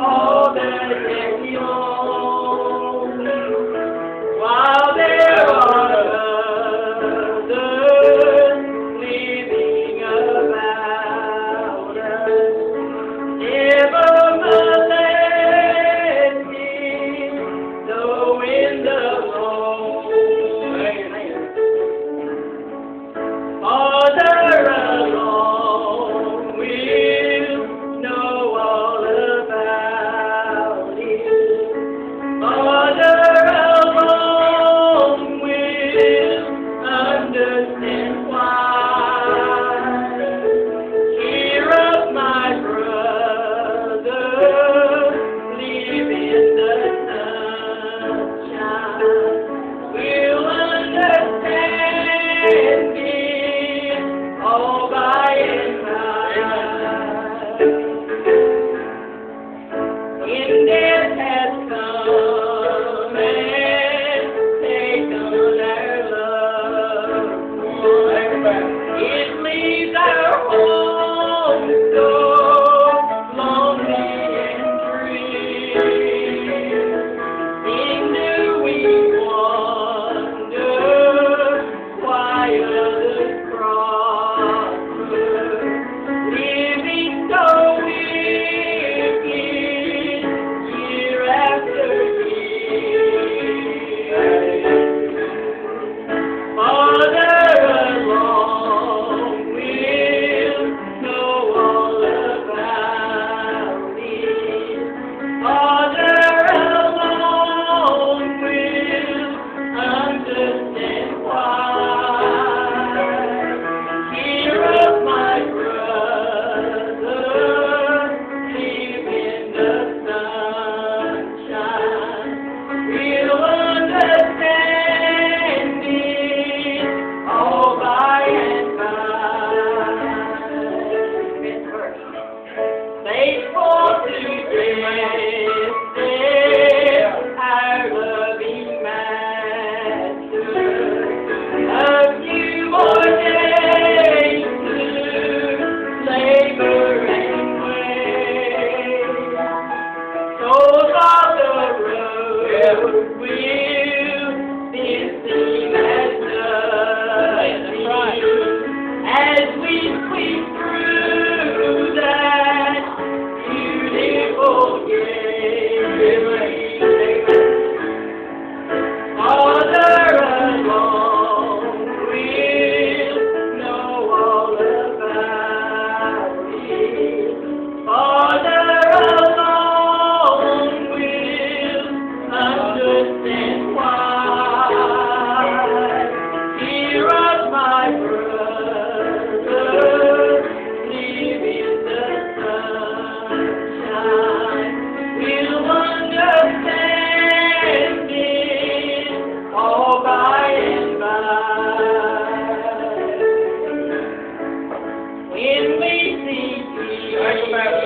all that they. yeah. Superman